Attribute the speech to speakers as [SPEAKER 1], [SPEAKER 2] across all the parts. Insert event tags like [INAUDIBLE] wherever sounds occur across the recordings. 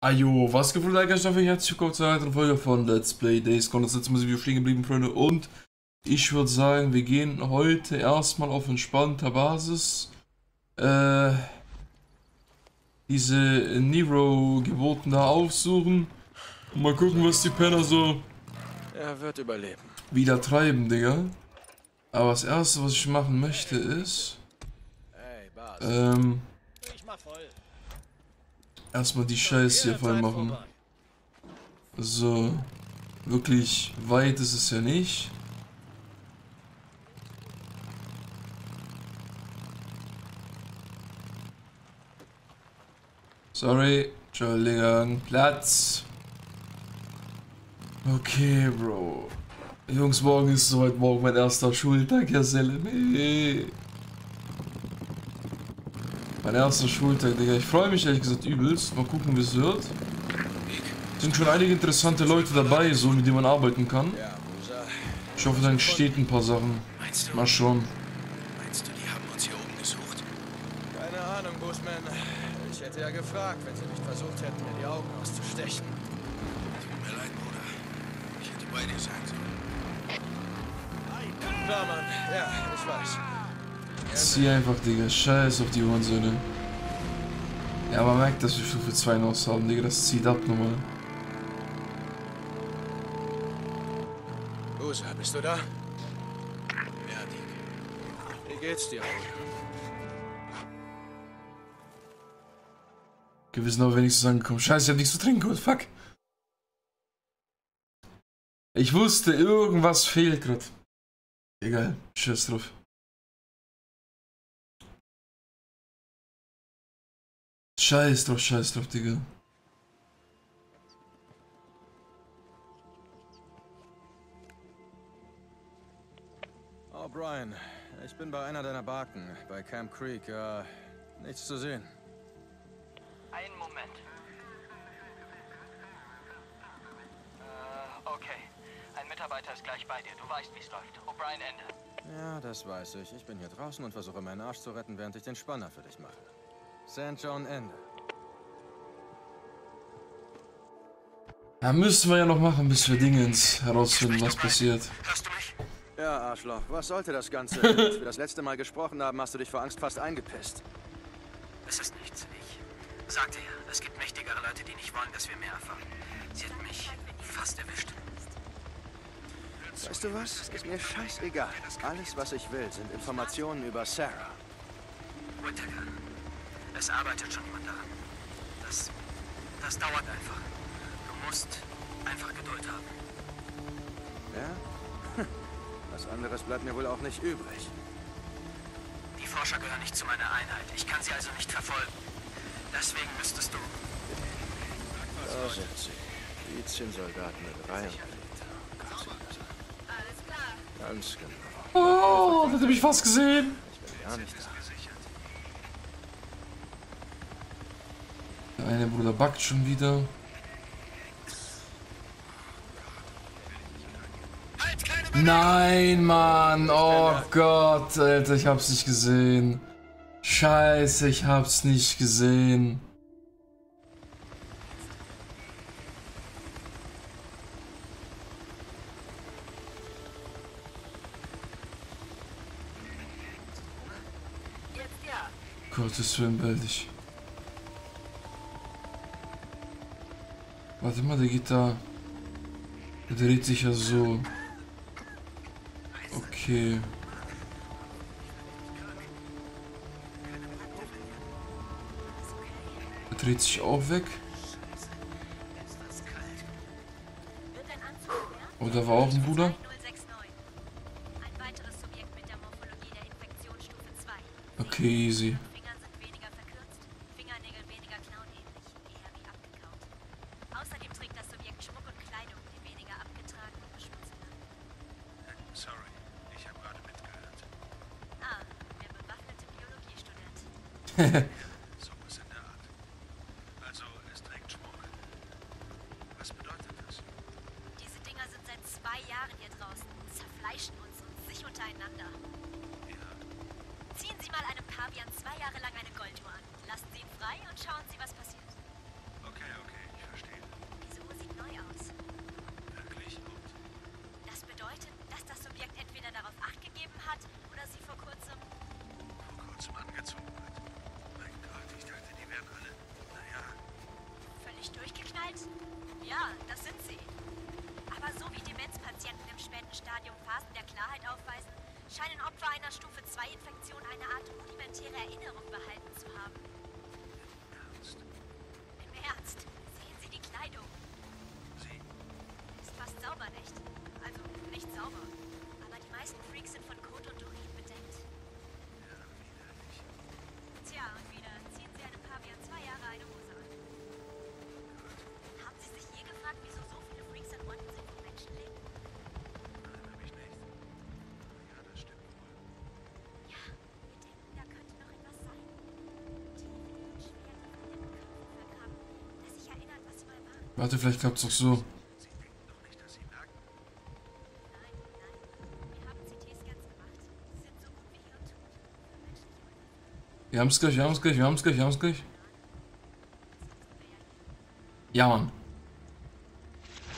[SPEAKER 1] Ajo, was gefühlt eigentlich dafür herzlich willkommen zu einer weiteren Folge von Let's Play Days Gone. Das letzte Mal sind wir stehen geblieben, Freunde. Und ich würde sagen, wir gehen heute erstmal auf entspannter Basis äh, diese Nero-Geburten da aufsuchen. Und mal gucken, was die Penner so
[SPEAKER 2] Er wird überleben.
[SPEAKER 1] wieder treiben, Digga. Aber das erste, was ich machen möchte, ist ähm,
[SPEAKER 3] Ich.
[SPEAKER 1] Erstmal die Scheiße hier voll machen. So, wirklich weit ist es ja nicht. Sorry, Entschuldigung, Platz. Okay, Bro. Jungs, morgen ist soweit morgen mein erster Schultag, Herr Seleme. Mein erster Schultag, Digga. Ich freue mich ehrlich gesagt übelst. Mal gucken, wie es wird. Sind schon einige interessante Leute dabei, so mit denen man arbeiten kann. Ich hoffe, dann steht ein paar Sachen. Mal schon. Zieh einfach, Digga. Scheiß auf die Hurensöhne. Ja, man merkt, dass wir Stufe 2 noch haben, Digga. Das zieht ab nochmal.
[SPEAKER 2] Musa, bist du da?
[SPEAKER 4] Ja, Dick.
[SPEAKER 2] Wie geht's dir, Bruder?
[SPEAKER 1] Gewissen aber wenigstens angekommen. Scheiße, ich hab nichts zu trinken geholt. Fuck. Ich wusste, irgendwas fehlt grad. Egal. Scheiß drauf. Scheiß drauf, scheiß drauf, Digga.
[SPEAKER 2] Oh, Brian. Ich bin bei einer deiner Barken, bei Camp Creek. Äh, nichts zu sehen.
[SPEAKER 5] Einen Moment. Äh, okay. Ein Mitarbeiter ist gleich bei dir. Du weißt, wie es läuft. O'Brien Ende.
[SPEAKER 2] Ja, das weiß ich. Ich bin hier draußen und versuche meinen Arsch zu retten, während ich den Spanner für dich mache. St. John Ende.
[SPEAKER 1] Ja, müssen wir ja noch machen, bis wir Dingens herausfinden, was passiert.
[SPEAKER 4] Hörst du mich?
[SPEAKER 2] Ja, Arschloch. Was sollte das Ganze? [LAUGHS] Als wir das letzte Mal gesprochen haben, hast du dich vor Angst fast eingepisst.
[SPEAKER 4] Es ist nichts. Ich sagte ja, es gibt mächtigere Leute, die nicht wollen, dass wir mehr erfahren. Sie hat mich fast erwischt.
[SPEAKER 2] Weißt du was? Ist mir scheißegal. Alles, was ich will, sind Informationen über Sarah.
[SPEAKER 4] Whittaker. Es arbeitet schon jemand daran. Das. Das dauert einfach. Du musst einfach Geduld haben.
[SPEAKER 2] Ja? [LAUGHS] Was anderes bleibt mir wohl auch nicht übrig.
[SPEAKER 4] Die Forscher gehören nicht zu meiner Einheit. Ich kann sie also nicht verfolgen. Deswegen müsstest du.
[SPEAKER 2] Da sind sie. Viziensoldaten mit Reihen. Ganz genau.
[SPEAKER 1] Oh, das hab ich fast gesehen.
[SPEAKER 2] Ich bin gar nicht da.
[SPEAKER 1] Der eine Bruder backt schon wieder. Nein, Mann. Oh Gott, Alter, ich hab's nicht gesehen. Scheiße, ich hab's nicht gesehen. Gottes Willen, bald dich. Warte mal, der geht da. Der dreht sich ja so. Okay. Der dreht sich auch weg. Oh, da war auch ein Bruder.
[SPEAKER 6] 069. Ein
[SPEAKER 1] Warte, vielleicht so.
[SPEAKER 4] Sie denken doch
[SPEAKER 6] nein. Wir haben so
[SPEAKER 1] haben's gleich, wir haben's gleich, wir haben's gleich, wir haben's gleich. Ja, Mann.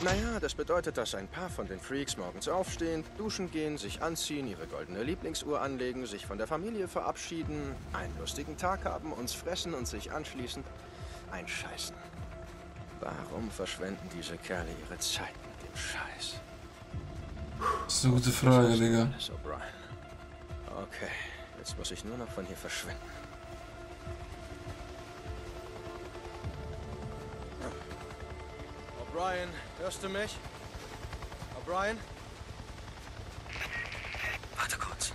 [SPEAKER 2] Naja, das bedeutet, dass ein paar von den Freaks morgens aufstehen, duschen gehen, sich anziehen, ihre goldene Lieblingsuhr anlegen, sich von der Familie verabschieden, einen lustigen Tag haben, uns fressen und sich anschließend einscheißen. Warum verschwenden diese Kerle ihre Zeit mit dem Scheiß?
[SPEAKER 1] Das ist eine gute Frage, Digga.
[SPEAKER 2] Okay, jetzt muss ich nur noch von hier verschwinden. O'Brien, hörst du mich? O'Brien?
[SPEAKER 4] Warte kurz.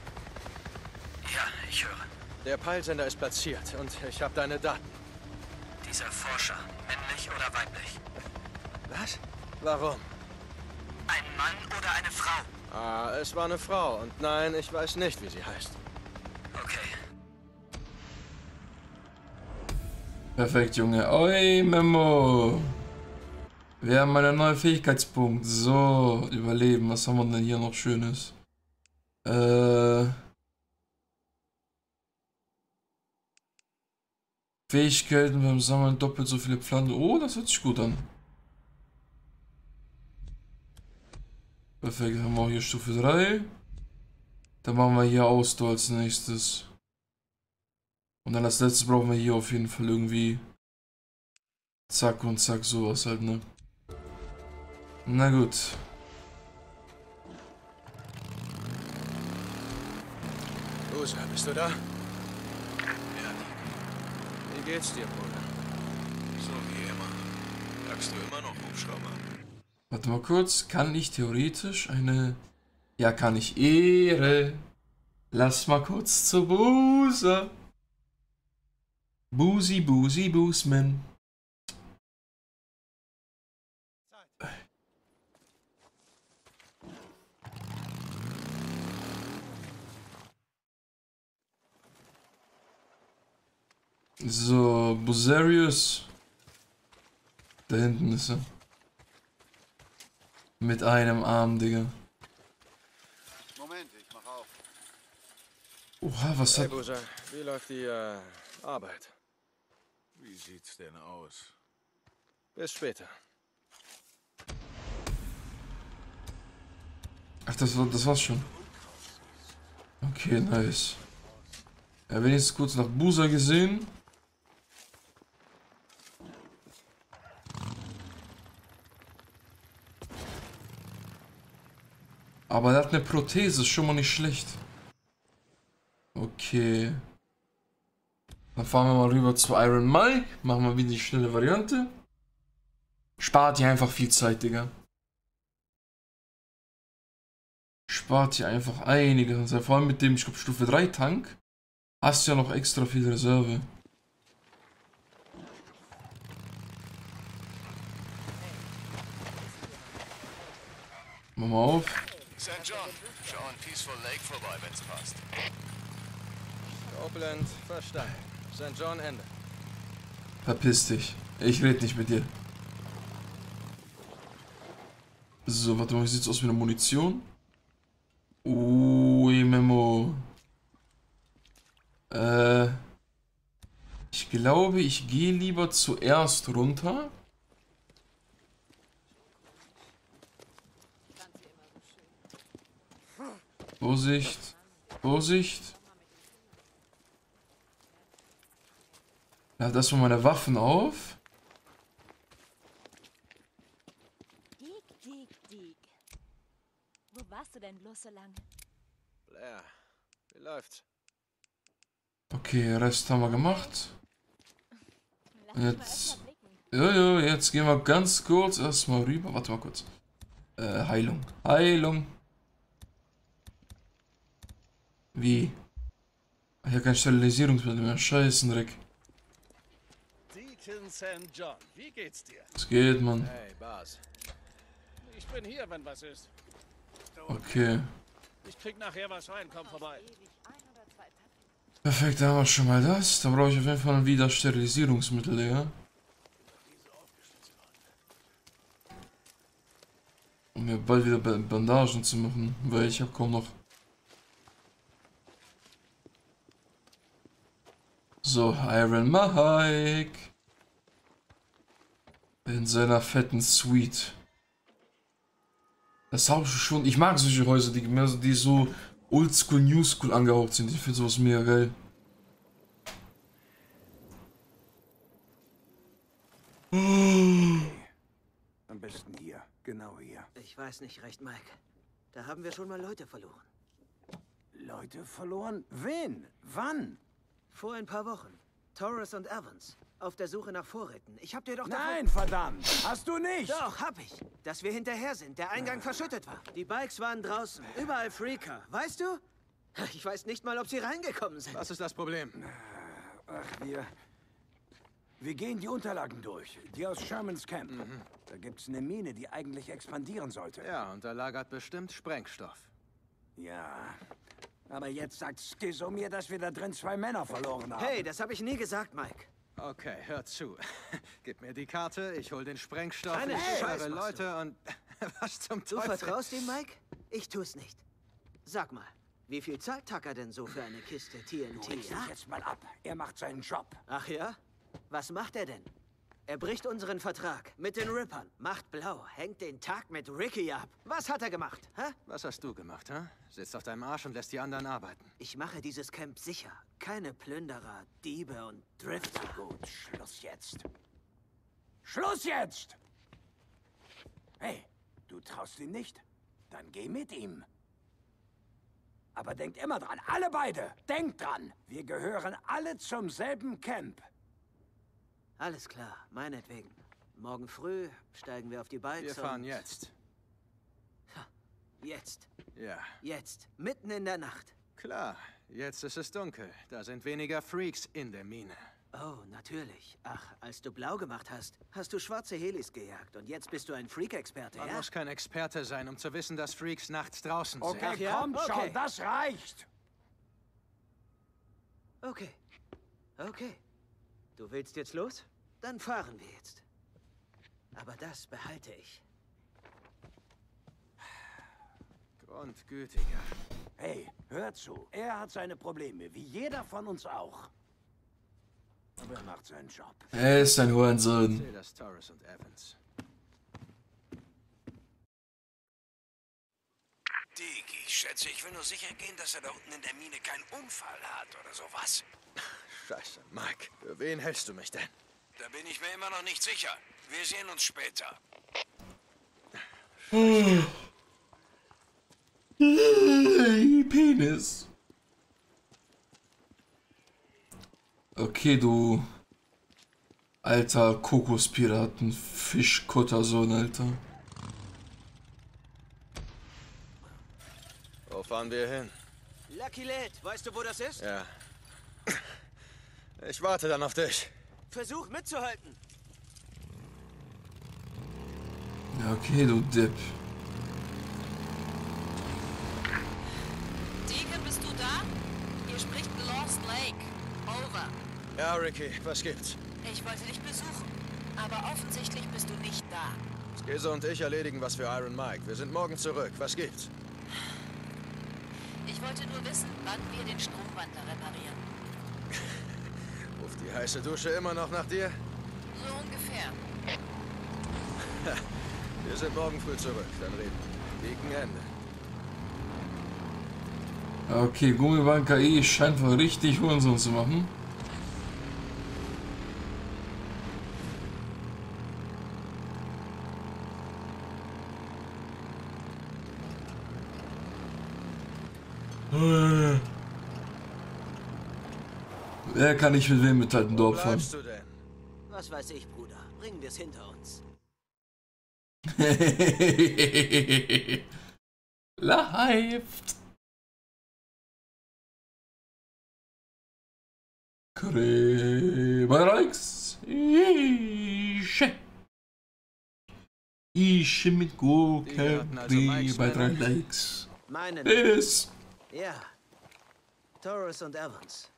[SPEAKER 4] Ja, ich höre.
[SPEAKER 2] Der Peilsender ist platziert und ich habe deine Daten.
[SPEAKER 4] Dieser Forscher, männlich oder weiblich?
[SPEAKER 2] Was? Warum?
[SPEAKER 4] Ein Mann oder eine Frau?
[SPEAKER 2] Ah, es war eine Frau und nein, ich weiß nicht, wie sie heißt.
[SPEAKER 4] Okay.
[SPEAKER 1] Perfekt, Junge. Oi, Memo. Wir haben einen neuen Fähigkeitspunkt. So, überleben. Was haben wir denn hier noch Schönes? Fähigkeiten beim Sammeln doppelt so viele Pflanzen. Oh, das hört sich gut an. Perfekt, haben wir auch hier Stufe 3. Dann machen wir hier Ausdauer als nächstes. Und dann als letztes brauchen wir hier auf jeden Fall irgendwie zack und zack sowas halt, ne? Na gut.
[SPEAKER 2] Usa, bist du da? Geht's dir, Bruder?
[SPEAKER 3] so wie immer. Jagst du immer noch Hubschrauber?
[SPEAKER 1] Warte mal kurz. Kann ich theoretisch eine... Ja, kann ich. Ehre. Lass mal kurz zur Busa. Busi, Busi, Busman. So, Busarius. Da hinten ist er. Mit einem Arm, Digga.
[SPEAKER 3] Moment, ich mach auf.
[SPEAKER 1] Oha, was
[SPEAKER 2] Hey,
[SPEAKER 1] hat...
[SPEAKER 2] Busa, wie läuft die äh, Arbeit?
[SPEAKER 3] Wie sieht's denn aus?
[SPEAKER 2] Bis später.
[SPEAKER 1] Ach, das, war, das war's schon. Okay, nice. Ja, wenigstens kurz nach Busa gesehen. Aber er hat eine Prothese, ist schon mal nicht schlecht. Okay. Dann fahren wir mal rüber zu Iron Mike. Machen wir wieder die schnelle Variante. Spart hier einfach viel Zeit, Digga. Spart hier einfach einige. Also vor allem mit dem, ich glaube, Stufe 3 Tank. Hast du ja noch extra viel Reserve. Mach mal auf.
[SPEAKER 3] St. John, schau an Peaceful Lake vorbei, wenn's passt.
[SPEAKER 2] Copeland, verstanden. St. John, Ende.
[SPEAKER 1] Verpiss dich. Ich rede nicht mit dir. So, warte mal, wie sieht's aus mit der Munition? Ui, Memo. Äh. Ich glaube, ich gehe lieber zuerst runter. Vorsicht. Vorsicht. Lade das von meiner Waffen auf. Diek, Diek, Diek.
[SPEAKER 6] Wo warst du denn bloß so lange?
[SPEAKER 2] Blair, wie läuft's?
[SPEAKER 1] Okay, Rest haben wir gemacht.
[SPEAKER 6] Und
[SPEAKER 1] jetzt. Jojo, jetzt gehen wir ganz kurz erstmal rüber. Warte mal kurz. Äh, Heilung. Heilung. Wie? Ach, Hier kein Sterilisierungsmittel mehr. Scheißen Dreck.
[SPEAKER 7] Deacon St. John, wie geht's dir?
[SPEAKER 1] Es geht, Mann.
[SPEAKER 2] Hey, Bas.
[SPEAKER 7] Ich bin hier, wenn was ist.
[SPEAKER 1] Okay.
[SPEAKER 7] Ich krieg nachher was rein, komm vorbei.
[SPEAKER 1] Perfekt, da haben wir schon mal das. Da brauche ich auf jeden Fall wieder Sterilisierungsmittel, Digga. Um mir bald wieder Ba- Bandagen zu machen, weil ich habe kaum noch. So, Iron Mike. In seiner fetten Suite. Das habe ich schon. Ich mag solche Häuser, die, mehr so- die so oldschool, newschool angehaucht sind. Ich finde sowas mega geil. [GASPS]
[SPEAKER 8] Am besten hier. Genau hier.
[SPEAKER 9] Ich weiß nicht recht, Mike. Da haben wir schon mal Leute verloren.
[SPEAKER 8] Leute verloren? Wen? Wann?
[SPEAKER 9] Vor ein paar Wochen. Torres und Evans. Auf der Suche nach Vorräten. Ich hab dir doch
[SPEAKER 8] Nein, verdammt. Hast du nicht?
[SPEAKER 9] Doch, hab ich. Dass wir hinterher sind. Der Eingang verschüttet war. Die Bikes waren draußen. Überall Freaker. Weißt du? Ich weiß nicht mal, ob sie reingekommen sind.
[SPEAKER 2] Was ist das Problem?
[SPEAKER 8] Ach, wir... Wir gehen die Unterlagen durch. Die aus Shermans Camp. Da gibt's eine Mine, die eigentlich expandieren sollte.
[SPEAKER 2] Ja, und da lagert bestimmt Sprengstoff.
[SPEAKER 8] Ja. Aber jetzt sagt Skizzo mir, dass wir da drin zwei Männer verloren haben.
[SPEAKER 9] Hey, das habe ich nie gesagt, Mike.
[SPEAKER 2] Okay, hört zu. [LAUGHS] Gib mir die Karte, ich hol den Sprengstoff,
[SPEAKER 9] Keine
[SPEAKER 2] ich
[SPEAKER 9] machst
[SPEAKER 2] Leute und... [LAUGHS] Was zum
[SPEAKER 9] Du
[SPEAKER 2] Teufel?
[SPEAKER 9] vertraust ihm, Mike? Ich tu's nicht. Sag mal, wie viel zahlt Tucker denn so für eine Kiste TNT?
[SPEAKER 8] Leg dich jetzt mal ab. Er macht seinen Job.
[SPEAKER 9] Ach ja? Was macht er denn? Er bricht unseren Vertrag mit den Rippern, macht blau, hängt den Tag mit Ricky ab. Was hat er gemacht? Hä?
[SPEAKER 2] Was hast du gemacht, hä? Sitzt auf deinem Arsch und lässt die anderen arbeiten.
[SPEAKER 9] Ich mache dieses Camp sicher. Keine Plünderer, Diebe und Drifter.
[SPEAKER 8] Gut, Schluss jetzt. Schluss jetzt! Hey, du traust ihm nicht? Dann geh mit ihm. Aber denkt immer dran, alle beide, denkt dran, wir gehören alle zum selben Camp.
[SPEAKER 9] Alles klar, meinetwegen. Morgen früh steigen wir auf die Bikes
[SPEAKER 2] Wir fahren
[SPEAKER 9] und...
[SPEAKER 2] jetzt.
[SPEAKER 9] Jetzt.
[SPEAKER 2] Ja,
[SPEAKER 9] Jetzt. Mitten in der Nacht.
[SPEAKER 2] klar. Jetzt ist es dunkel. Da sind weniger Freaks in der Mine.
[SPEAKER 9] Oh, natürlich. Ach, als du blau gemacht hast, hast du schwarze Helis gejagt. Und jetzt bist du ein Freak-Experte,
[SPEAKER 2] Man
[SPEAKER 9] ja?
[SPEAKER 2] muss kein Experte sein, um zu wissen, dass Freaks nachts draußen
[SPEAKER 8] Okay,
[SPEAKER 2] sind.
[SPEAKER 9] Ach ja?
[SPEAKER 8] kommt schon,
[SPEAKER 9] Okay.
[SPEAKER 8] das reicht.
[SPEAKER 9] Okay. Okay. Du willst jetzt los? Dann fahren wir jetzt. Aber das behalte ich.
[SPEAKER 2] Grundgütiger.
[SPEAKER 8] Hey, hör zu, er hat seine Probleme, wie jeder von uns auch. Aber er macht seinen Job.
[SPEAKER 1] Er ist ein Hurensohn.
[SPEAKER 2] Das Torres und Evans.
[SPEAKER 10] Ich schätze, ich will nur sicher gehen, dass er da unten in der Mine keinen Unfall hat oder sowas.
[SPEAKER 2] Scheiße, Mike. Für wen hältst du mich denn?
[SPEAKER 10] Da bin ich mir immer noch nicht sicher. Wir sehen uns später.
[SPEAKER 1] Penis. Okay, du alter Kokospiraten, Fischkuttersohn, Alter.
[SPEAKER 2] Wo fahren wir hin?
[SPEAKER 9] Lucky Lad, weißt du, wo das ist?
[SPEAKER 2] Ja. Ich warte dann auf dich.
[SPEAKER 9] Versuch mitzuhalten.
[SPEAKER 1] Ja, okay, du Depp.
[SPEAKER 11] Deacon, bist du da? Hier spricht Lost Lake. Over.
[SPEAKER 2] Ja, Ricky, was gibt's?
[SPEAKER 11] Ich wollte dich besuchen, aber offensichtlich bist du nicht da.
[SPEAKER 2] Skizzo und ich erledigen was für Iron Mike. Wir sind morgen zurück. Was gibt's?
[SPEAKER 11] Ich wollte nur wissen, wann wir den Stromwandler reparieren.
[SPEAKER 2] Die heiße Dusche immer noch nach dir?
[SPEAKER 11] So ungefähr. [LAUGHS]
[SPEAKER 2] Wir sind morgen früh zurück. Dann reden wir. Gegen Ende.
[SPEAKER 1] Okay, Gummibank KI scheint wohl richtig Hurensohn zu machen. Wer kann nicht mit wem mithalten, Dorf fahren?
[SPEAKER 2] bleibst du denn?
[SPEAKER 9] Was weiß ich, Bruder. Bringen wir es hinter uns. [LAUGHS]
[SPEAKER 1] Läuft. Kreberix. Ische. Ische mit Gurke
[SPEAKER 2] also Mikes
[SPEAKER 1] bei drei
[SPEAKER 2] Männer?
[SPEAKER 1] Lakes.
[SPEAKER 9] Meine.
[SPEAKER 1] Ist.
[SPEAKER 9] Ja. Torres und Evans.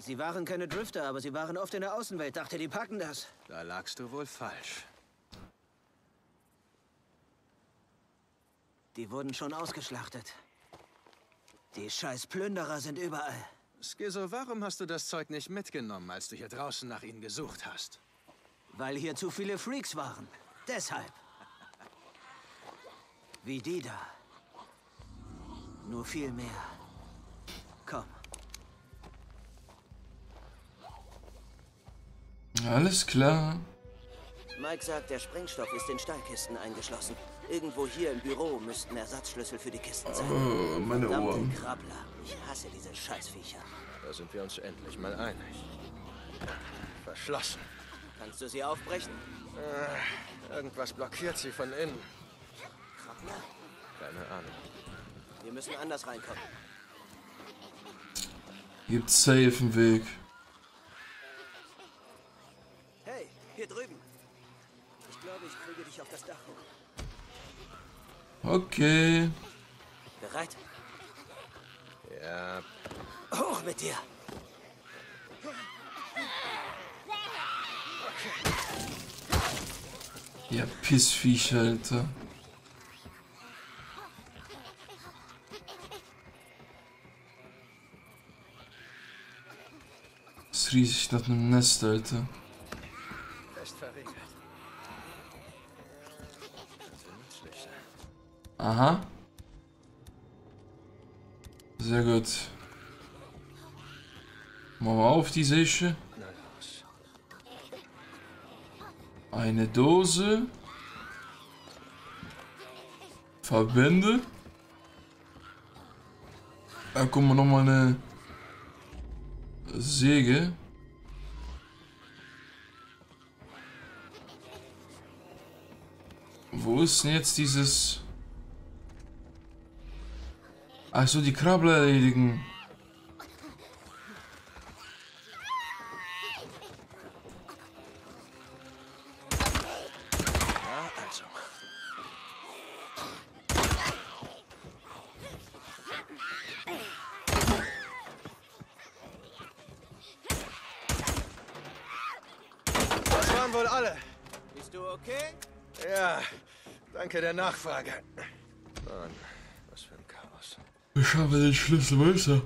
[SPEAKER 9] Sie waren keine Drifter, aber sie waren oft in der Außenwelt. Dachte, die packen das.
[SPEAKER 2] Da lagst du wohl falsch.
[SPEAKER 9] Die wurden schon ausgeschlachtet. Die scheiß Plünderer sind überall.
[SPEAKER 2] Skizzo, warum hast du das Zeug nicht mitgenommen, als du hier draußen nach ihnen gesucht hast?
[SPEAKER 9] Weil hier zu viele Freaks waren. Deshalb. Wie die da. Nur viel mehr. Komm.
[SPEAKER 1] Alles klar.
[SPEAKER 9] Mike sagt, der Sprengstoff ist in Stallkisten eingeschlossen. Irgendwo hier im Büro müssten Ersatzschlüssel für die Kisten sein.
[SPEAKER 1] Oh, meine
[SPEAKER 9] Verdammte
[SPEAKER 1] Ohren.
[SPEAKER 9] Krabbler. Ich hasse diese Scheißviecher.
[SPEAKER 2] Da sind wir uns endlich mal einig. Verschlossen.
[SPEAKER 9] Kannst du sie aufbrechen?
[SPEAKER 2] Äh, irgendwas blockiert sie von innen.
[SPEAKER 9] Krabbler?
[SPEAKER 2] Keine Ahnung.
[SPEAKER 9] Wir müssen anders reinkommen.
[SPEAKER 1] Gibt safe einen Weg.
[SPEAKER 9] Hey, hier drüben. Ich glaube, ich kriege dich auf das Dach hoch.
[SPEAKER 1] Okay.
[SPEAKER 9] Bereit?
[SPEAKER 2] Ja,
[SPEAKER 9] Hoch mit dir!
[SPEAKER 1] Ja, Pissviecher, Alter. Das riecht nach einem Nest, Alter. Aha. Sehr gut. Machen wir auf die
[SPEAKER 2] los.
[SPEAKER 1] Eine Dose. Verbände. Da kommen wir nochmal eine Säge. Wo ist denn jetzt dieses... Ach so, die Krabbel erledigen.
[SPEAKER 2] Ja, also. Das waren wohl alle.
[SPEAKER 9] Bist du okay?
[SPEAKER 2] Ja, danke der Nachfrage. Mann,
[SPEAKER 1] Ich habe den Schlüssel, weißt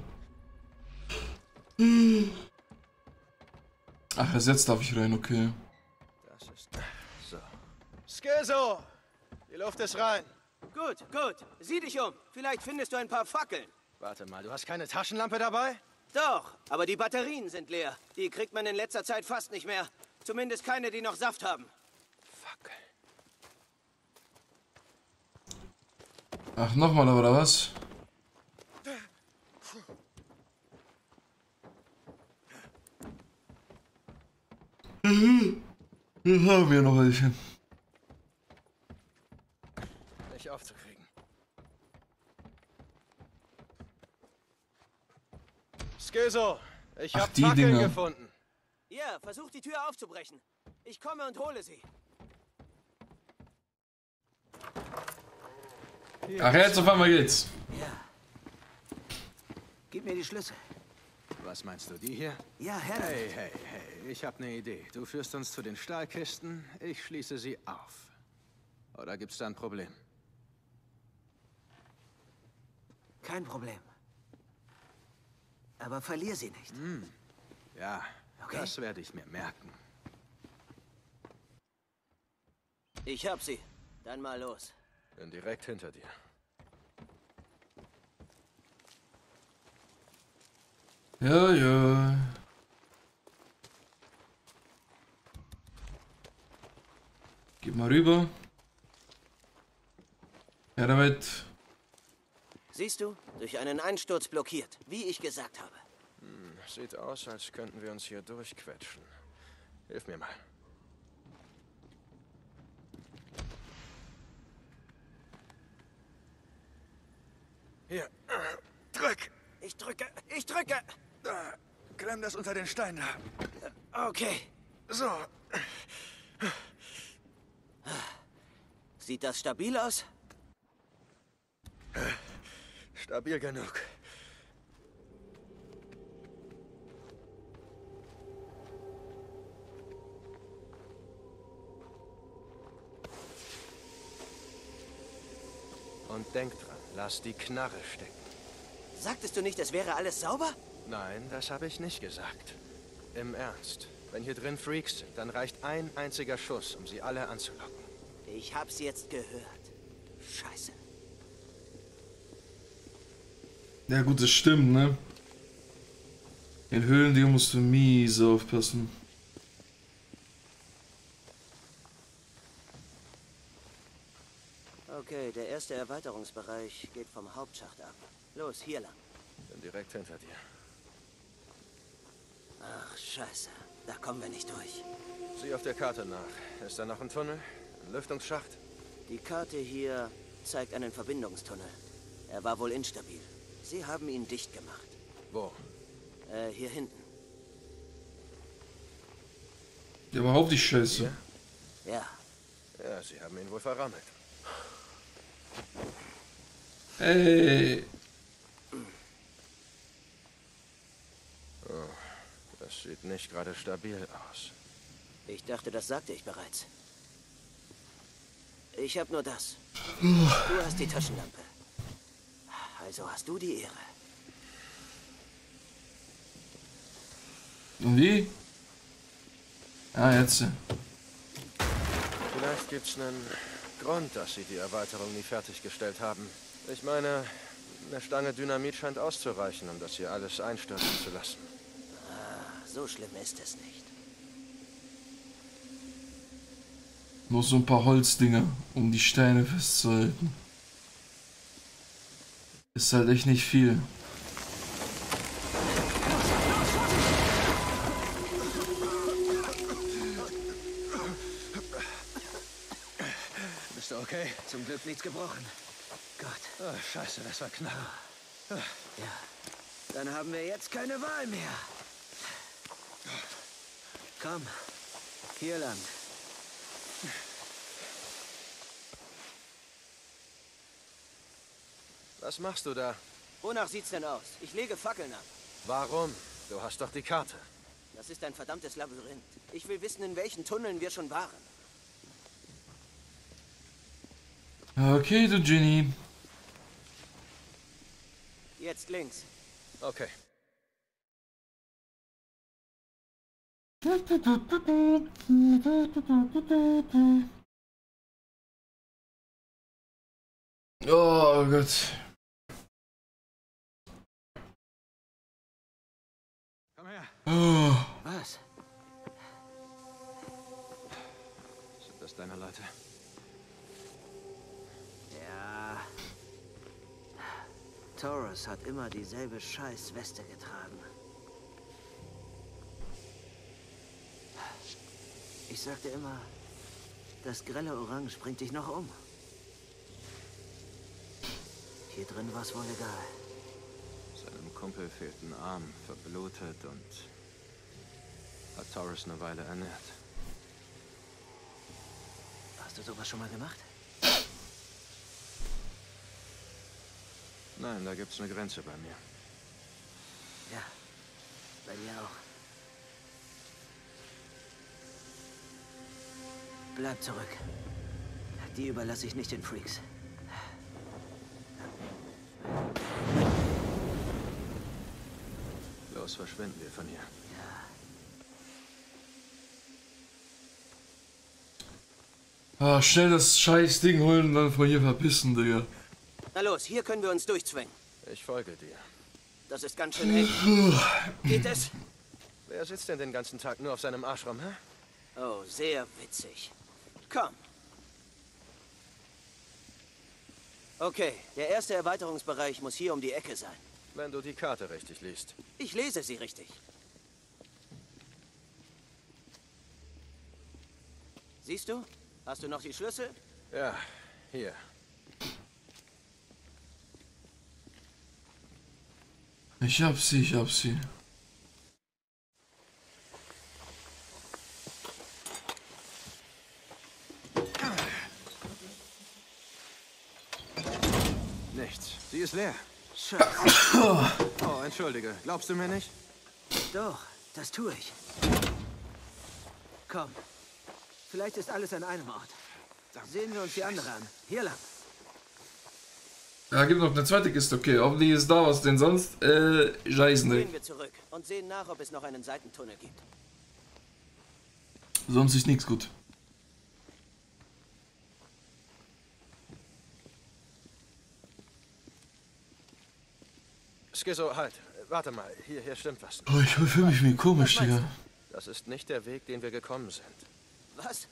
[SPEAKER 1] Ach, erst jetzt darf ich rein, okay.
[SPEAKER 2] Das ist... So. Skizzo! Die Luft ist rein.
[SPEAKER 9] Gut, gut. Sieh dich um. Vielleicht findest du ein paar Fackeln.
[SPEAKER 2] Warte mal, du hast keine Taschenlampe dabei?
[SPEAKER 9] Doch, aber die Batterien sind leer. Die kriegt man in letzter Zeit fast nicht mehr. Zumindest keine, die noch Saft haben.
[SPEAKER 2] Fackel.
[SPEAKER 1] Ach, nochmal, oder was? Mhm. Wir haben ja noch welche.
[SPEAKER 2] Nicht aufzukriegen. Skizzo, ich
[SPEAKER 1] Ach,
[SPEAKER 2] hab
[SPEAKER 1] die
[SPEAKER 2] Fackeln
[SPEAKER 1] Dinger.
[SPEAKER 2] gefunden.
[SPEAKER 9] Ja, versuch die Tür aufzubrechen. Ich komme und hole sie.
[SPEAKER 1] Ach, jetzt auf einmal geht's.
[SPEAKER 9] Ja. Gib mir die Schlüssel.
[SPEAKER 2] Was meinst du, die hier?
[SPEAKER 9] Ja, Herr.
[SPEAKER 2] Hey, hey, hey, ich habe eine Idee. Du führst uns zu den Stahlkisten, ich schließe sie auf. Oder gibt's da ein Problem?
[SPEAKER 9] Kein Problem. Aber verlier sie nicht.
[SPEAKER 2] Ja,
[SPEAKER 9] Okay.
[SPEAKER 2] das werde ich mir merken.
[SPEAKER 9] Ich hab sie. Dann mal los.
[SPEAKER 2] Bin direkt hinter dir.
[SPEAKER 1] Ja, ja. Gib mal rüber. Her damit.
[SPEAKER 9] Siehst du? Durch einen Einsturz blockiert, wie ich gesagt habe.
[SPEAKER 2] Hm, sieht aus, als könnten wir uns hier durchquetschen. Hilf mir mal. Hier, drück!
[SPEAKER 9] Ich drücke, ich drücke!
[SPEAKER 2] Da, klemm das unter den Stein da.
[SPEAKER 9] Okay.
[SPEAKER 2] So.
[SPEAKER 9] Sieht das stabil aus?
[SPEAKER 2] Stabil genug. Und denk dran, lass die Knarre stecken.
[SPEAKER 9] Sagtest du nicht, es wäre alles sauber?
[SPEAKER 2] Nein, das habe ich nicht gesagt. Im Ernst. Wenn hier drin Freaks sind, dann reicht ein einziger Schuss, um sie alle anzulocken.
[SPEAKER 9] Ich hab's jetzt gehört. Scheiße.
[SPEAKER 1] Ja gut, das stimmt, ne? In Höhlen, die musst du mies aufpassen.
[SPEAKER 9] Okay, der erste Erweiterungsbereich geht vom Hauptschacht ab. Los, hier lang.
[SPEAKER 2] Bin direkt hinter dir.
[SPEAKER 9] Ach, scheiße. Da kommen wir nicht durch.
[SPEAKER 2] Sieh auf der Karte nach. Ist da noch ein Tunnel? Ein Lüftungsschacht?
[SPEAKER 9] Die Karte hier zeigt einen Verbindungstunnel. Er war wohl instabil. Sie haben ihn dicht gemacht.
[SPEAKER 2] Wo?
[SPEAKER 9] Äh, hier hinten.
[SPEAKER 1] Ja, überhaupt die Scheiße.
[SPEAKER 9] Ja.
[SPEAKER 2] Ja, sie haben ihn wohl verrammelt.
[SPEAKER 1] Ey.
[SPEAKER 2] Oh, das sieht nicht gerade stabil aus.
[SPEAKER 9] Ich dachte, das sagte ich bereits. Ich habe nur das. Du hast die Taschenlampe. Also hast du die Ehre.
[SPEAKER 1] Wie? Ah, jetzt.
[SPEAKER 2] Vielleicht gibt's einen Grund, dass sie die Erweiterung nie fertiggestellt haben. Ich meine, eine Stange Dynamit scheint auszureichen, um das hier alles einstürzen zu lassen.
[SPEAKER 9] So schlimm ist es nicht.
[SPEAKER 1] Nur so ein paar Holzdinger, um die Steine festzuhalten. Ist halt echt nicht viel.
[SPEAKER 8] Bist du okay?
[SPEAKER 9] Zum Glück nichts gebrochen. Gott.
[SPEAKER 8] Oh, scheiße, das war knapp.
[SPEAKER 9] Ja. Dann haben wir jetzt keine Wahl mehr. Komm. Hier lang.
[SPEAKER 2] Was machst du da?
[SPEAKER 9] Wonach sieht's denn aus? Ich lege Fackeln ab.
[SPEAKER 2] Warum? Du hast doch die Karte.
[SPEAKER 9] Das ist ein verdammtes Labyrinth. Ich will wissen, in welchen Tunneln wir schon waren.
[SPEAKER 1] Okay, du Genie.
[SPEAKER 9] Jetzt links.
[SPEAKER 2] Okay.
[SPEAKER 1] Oh Gott.
[SPEAKER 8] Komm her.
[SPEAKER 1] Oh.
[SPEAKER 9] Was?
[SPEAKER 2] Sind das deine Leute?
[SPEAKER 9] Ja. Taurus hat immer dieselbe Scheißweste getragen. Ich sagte immer, das grelle Orange bringt dich noch um. Hier drin war's wohl egal.
[SPEAKER 2] Seinem Kumpel fehlt ein Arm, verblutet und hat Taurus eine Weile ernährt.
[SPEAKER 9] Hast du sowas schon mal gemacht?
[SPEAKER 2] Nein, da gibt's eine Grenze bei mir.
[SPEAKER 9] Ja, bei mir auch. Bleib zurück. Die überlasse ich nicht den Freaks.
[SPEAKER 2] Los, verschwinden wir von hier.
[SPEAKER 1] Ah, schnell das scheiß Ding holen und dann von hier verpissen, Digga.
[SPEAKER 9] Na los, hier können wir uns durchzwängen.
[SPEAKER 2] Ich folge dir.
[SPEAKER 9] Das ist ganz schön eng. Geht es?
[SPEAKER 2] Wer sitzt denn den ganzen Tag nur auf seinem Arschraum, hä?
[SPEAKER 9] Oh, sehr witzig. Komm. Okay, der erste Erweiterungsbereich muss hier um die Ecke sein.
[SPEAKER 2] Wenn du die Karte richtig liest.
[SPEAKER 9] Ich lese sie richtig. Siehst du? Hast du noch die Schlüssel?
[SPEAKER 2] Ja, hier.
[SPEAKER 1] Ich hab sie, ich hab sie.
[SPEAKER 2] Nichts. Sie ist leer. Scheiße. [COUGHS] Oh, entschuldige. Glaubst du mir nicht?
[SPEAKER 8] Doch, das tue ich. Komm. Vielleicht ist alles an einem Ort. Sehen wir uns die andere an. Hier lang.
[SPEAKER 1] Ja, gibt noch eine zweite Kiste, okay. Hoffentlich ist da was, denn sonst, äh, scheißen
[SPEAKER 9] Gehen wir zurück und sehen nach, ob es noch einen Seitentunnel gibt.
[SPEAKER 1] Sonst ist nichts gut.
[SPEAKER 2] Skizzo, halt. Warte mal. Hier, hier stimmt was.
[SPEAKER 1] Oh, ich fühle mich wie komisch, Digga.
[SPEAKER 2] Das ist nicht der Weg, den wir gekommen sind.
[SPEAKER 9] Was?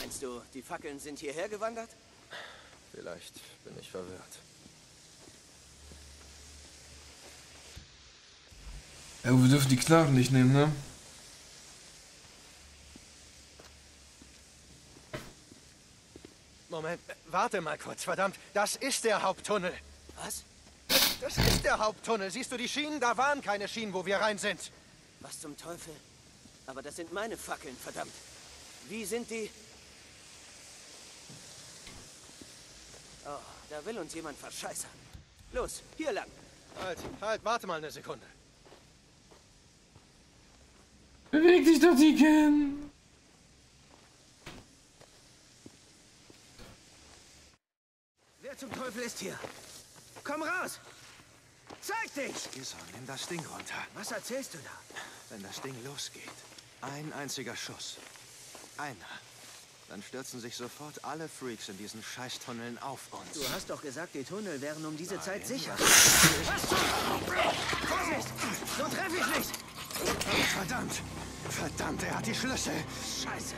[SPEAKER 9] Meinst du, die Fackeln sind hierher gewandert?
[SPEAKER 2] Vielleicht bin ich verwirrt.
[SPEAKER 1] Ja, wir dürfen die Knarren nicht nehmen, ne?
[SPEAKER 2] Moment, warte mal kurz, verdammt. Das ist der Haupttunnel.
[SPEAKER 9] Was?
[SPEAKER 2] Das ist der Haupttunnel. Siehst du die Schienen? Da waren keine Schienen, wo wir rein sind.
[SPEAKER 9] Was zum Teufel? Aber das sind meine Fackeln, verdammt. Wie sind die? Oh, da will uns jemand verscheißern. Los, hier lang.
[SPEAKER 2] Halt, halt, warte mal eine Sekunde.
[SPEAKER 1] Beweg dich doch, Deacon!
[SPEAKER 8] Wer zum Teufel ist hier? Komm raus! Zeig dich!
[SPEAKER 2] Skizzo, nimm das Ding runter.
[SPEAKER 8] Was erzählst du da?
[SPEAKER 2] Wenn das Ding losgeht, ein einziger Schuss. Einer. Dann stürzen sich sofort alle Freaks in diesen Scheißtunneln auf uns.
[SPEAKER 8] Du hast doch gesagt, die Tunnel wären um diese Zeit
[SPEAKER 2] Nein,
[SPEAKER 8] sicher.
[SPEAKER 2] Was
[SPEAKER 8] zum... Vorsicht! So treffe ich nicht!
[SPEAKER 2] Verdammt! Verdammt, er hat die Schlüssel.
[SPEAKER 8] Scheiße!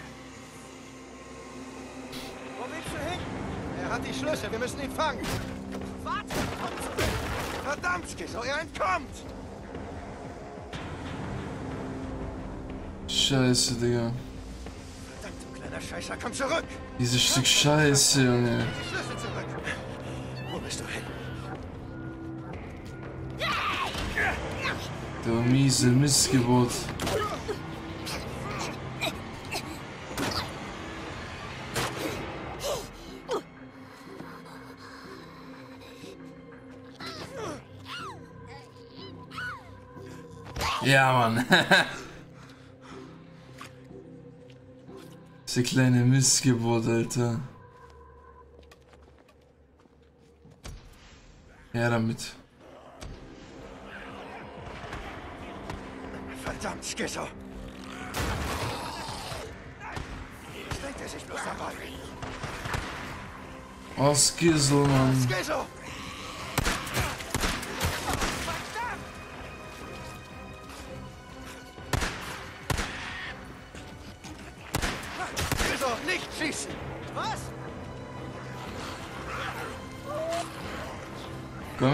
[SPEAKER 2] Wo willst du hin? Er hat die Schlüssel, wir müssen ihn fangen.
[SPEAKER 8] Warte!
[SPEAKER 2] Verdammt, Skizzo, er entkommt!
[SPEAKER 1] Scheiße, Digga.
[SPEAKER 2] Verdammt, du kleiner Scheißer, komm zurück!
[SPEAKER 1] Dieses Stück Scheiße, Junge.
[SPEAKER 2] Die Schlüssel zurück! Wo bist du hin?
[SPEAKER 1] Du miese Missgeburt. Ja, Mann. Diese kleine Missgeburt, Alter. Ja, damit.
[SPEAKER 2] Verdammt! Was denkt er sich bloß dabei?
[SPEAKER 1] Oh, Skizzle, Mann.
[SPEAKER 2] Skizzo!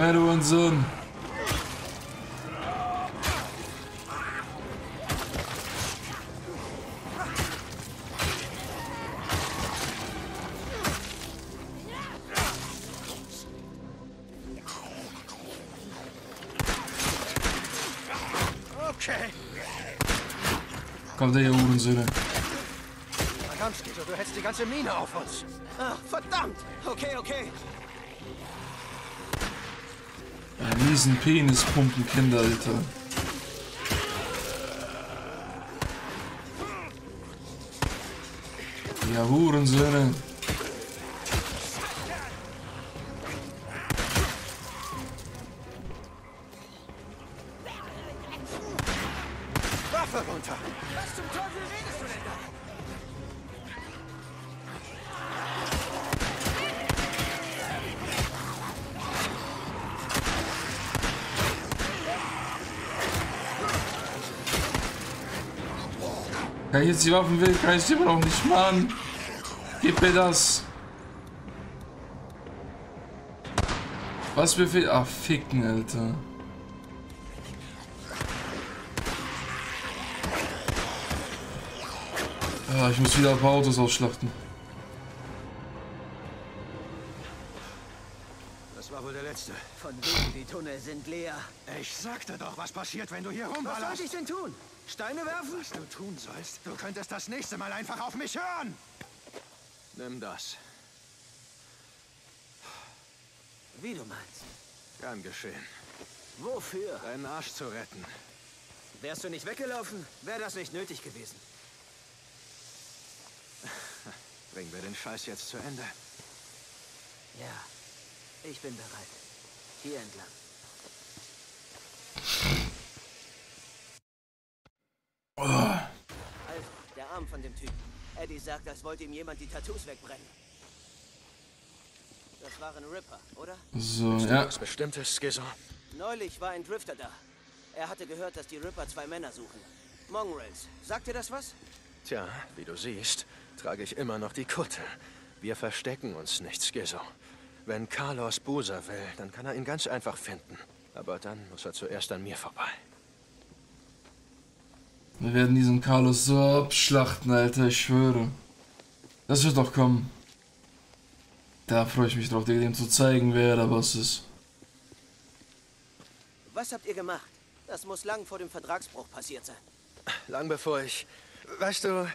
[SPEAKER 1] Her, du Sohn.
[SPEAKER 2] Okay.
[SPEAKER 1] Kommt her, ihr Hurensöhne.
[SPEAKER 2] Verdammt, Skizzo, du hältst die ganze Mine auf uns.
[SPEAKER 9] Ach, verdammt! Okay, okay.
[SPEAKER 1] Riesen Penispumpen, Kinder, Alter. Ja, Hurensöhne. Kann ich jetzt die Waffen will, kann ich die immer noch nicht machen. Gib mir das. Was wir für... Ach, ficken, Alter. Ah, ich muss wieder ein paar Autos ausschlachten.
[SPEAKER 8] Das war wohl der letzte.
[SPEAKER 9] Von wegen, die Tunnel sind leer.
[SPEAKER 8] Ich sagte doch, was passiert, wenn du hier
[SPEAKER 9] Was
[SPEAKER 8] rumballerst.
[SPEAKER 9] sollte ich denn tun? Steine werfen?
[SPEAKER 8] Was du tun sollst, du könntest das nächste Mal einfach auf mich hören. Nimm das.
[SPEAKER 9] Wie du meinst.
[SPEAKER 8] Gern geschehen.
[SPEAKER 9] Wofür?
[SPEAKER 8] Deinen Arsch zu retten.
[SPEAKER 9] Wärst du nicht weggelaufen, wäre das nicht nötig gewesen. [LAUGHS]
[SPEAKER 8] Bringen wir den Scheiß jetzt zu Ende.
[SPEAKER 9] Ja, ich bin bereit. Hier entlang. Also, der Arm von dem Typen. Eddie sagt, als wollte ihm jemand die Tattoos wegbrennen. Das waren Ripper, oder?
[SPEAKER 1] So, ja.
[SPEAKER 2] Was Bestimmtes, Skizzo?
[SPEAKER 9] Neulich war ein Drifter da. Er hatte gehört, dass die Ripper zwei Männer suchen. Mongrels. Sagt dir das was?
[SPEAKER 2] Tja, wie du siehst, trage ich immer noch die Kutte. Wir verstecken uns nicht, Skizzo. Wenn Carlos Buser will, dann kann er ihn ganz einfach finden. Aber dann muss er zuerst an mir vorbei.
[SPEAKER 1] Wir werden diesen Carlos so abschlachten, Alter, ich schwöre. Das wird doch kommen. Da freue ich mich drauf, dir dem zu zeigen, wer der Boss ist.
[SPEAKER 9] Was habt ihr gemacht? Das muss lang vor dem Vertragsbruch passiert sein.
[SPEAKER 2] Lang bevor ich... Weißt du,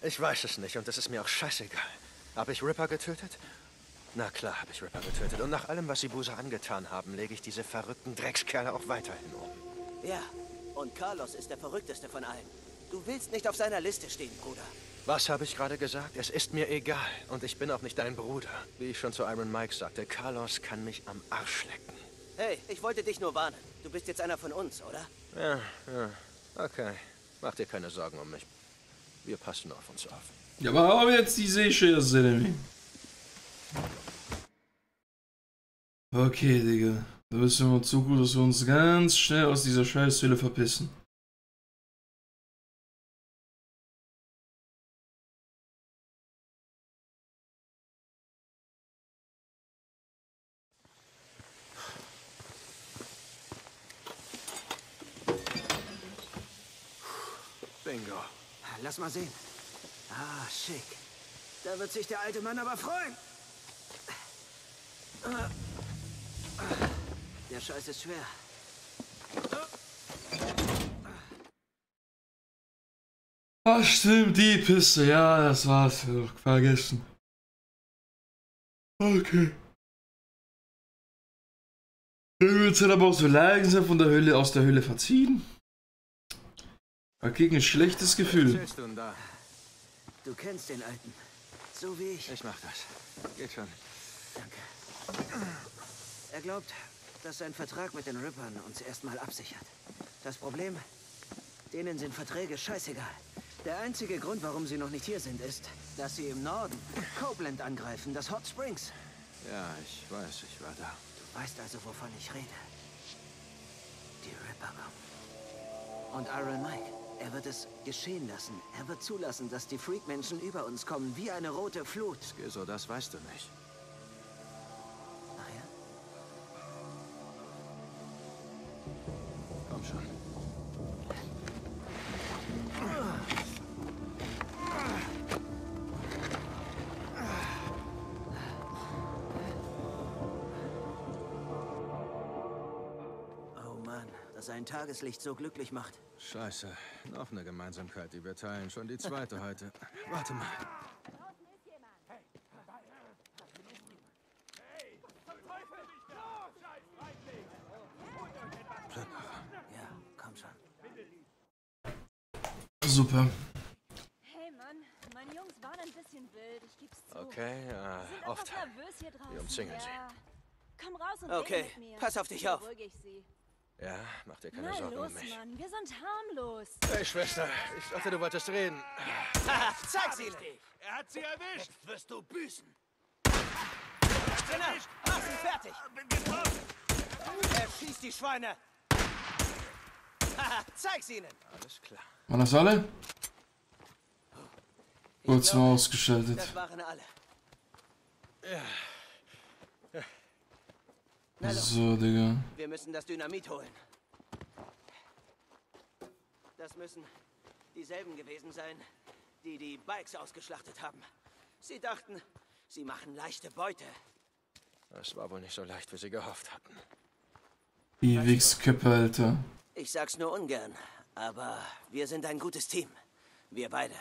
[SPEAKER 2] ich weiß es nicht und es ist mir auch scheißegal. Habe ich Ripper getötet? Na klar habe ich Ripper getötet. Und nach allem, was sie Buser angetan haben, lege ich diese verrückten Dreckskerle auch weiterhin um.
[SPEAKER 9] Ja, und Carlos ist der verrückteste von allen. Du willst nicht auf seiner Liste stehen, Bruder.
[SPEAKER 2] Was habe ich gerade gesagt? Es ist mir egal. Und ich bin auch nicht dein Bruder. Wie ich schon zu Iron Mike sagte, Carlos kann mich am Arsch lecken.
[SPEAKER 9] Hey, ich wollte dich nur warnen. Du bist jetzt einer von uns, oder?
[SPEAKER 2] Ja, ja. Okay. Mach dir keine Sorgen um mich. Wir passen auf uns auf.
[SPEAKER 1] Ja, aber haben jetzt die Seeschere, Enemy. Okay, Digga. Da wissen wir zu gut, dass wir uns ganz schnell aus dieser Scheißhöhle verpissen.
[SPEAKER 8] Bingo.
[SPEAKER 9] Lass mal sehen. Ah, schick. Da wird sich der alte Mann aber freuen. Ah. Ah. Der Scheiß ist schwer.
[SPEAKER 1] Ach stimmt, die Piste. Ja, das war's. Vergessen. Okay. Wird es dann aber auch so langsam von der Höhle aus der Höhle verziehen. Okay, ein schlechtes Gefühl.
[SPEAKER 8] du denn da?
[SPEAKER 9] Du kennst den Alten. So wie ich.
[SPEAKER 8] Ich mach das. Geht schon.
[SPEAKER 9] Er glaubt, dass sein Vertrag mit den Rippern uns erstmal absichert. Das Problem? Denen sind Verträge scheißegal. Der einzige Grund, warum sie noch nicht hier sind, ist, dass sie im Norden Copeland angreifen, das Hot Springs.
[SPEAKER 8] Ja, ich weiß, ich war da.
[SPEAKER 9] Du weißt also, wovon ich rede. Die Ripper kommen. Und Iron Mike, er wird es geschehen lassen. Er wird zulassen, dass die Freak-Menschen über uns kommen, wie eine rote Flut.
[SPEAKER 8] Skizzo, das weißt du nicht. Komm schon.
[SPEAKER 9] Oh Mann, dass ein Tageslicht so glücklich macht.
[SPEAKER 8] Scheiße. Noch eine Gemeinsamkeit, die wir teilen. Schon die zweite heute. Warte mal.
[SPEAKER 9] Ja, komm schon.
[SPEAKER 1] Super.
[SPEAKER 6] Hey Mann, meine Jungs waren ein bisschen wild, ich geb's zu.
[SPEAKER 2] Okay, ja,
[SPEAKER 6] Sind
[SPEAKER 2] oft.
[SPEAKER 6] nervös hier draußen.
[SPEAKER 2] Wir umzingeln sie.
[SPEAKER 6] ja. Komm raus und
[SPEAKER 9] Okay,
[SPEAKER 6] rede mit mir.
[SPEAKER 9] pass auf dich auf.
[SPEAKER 6] sie.
[SPEAKER 2] Ja, mach dir keine
[SPEAKER 6] Na
[SPEAKER 2] Sorgen
[SPEAKER 6] los,
[SPEAKER 2] um mich.
[SPEAKER 6] Mann, wir sind harmlos.
[SPEAKER 2] Hey, Schwester, ich dachte, du wolltest reden. [LAUGHS]
[SPEAKER 9] Zeig's ihnen!
[SPEAKER 7] Er hat sie erwischt.
[SPEAKER 8] Wirst du büßen?
[SPEAKER 9] Genau, mach sie fertig! Er schießt die Schweine! Haha, [LAUGHS] Zeig's ihnen!
[SPEAKER 2] Alles klar.
[SPEAKER 1] Waren das alle? Kurz mal ausgeschaltet.
[SPEAKER 9] Das waren alle. Los.
[SPEAKER 1] So, Digga.
[SPEAKER 9] Wir müssen das Dynamit holen. Das müssen dieselben gewesen sein, die die Bikes ausgeschlachtet haben. Sie dachten, sie machen leichte Beute.
[SPEAKER 2] Das war wohl nicht so leicht, wie sie gehofft hatten.
[SPEAKER 1] Die Wichsköppe, Alter.
[SPEAKER 9] Ich sag's nur ungern, aber wir sind ein gutes Team. Wir beide.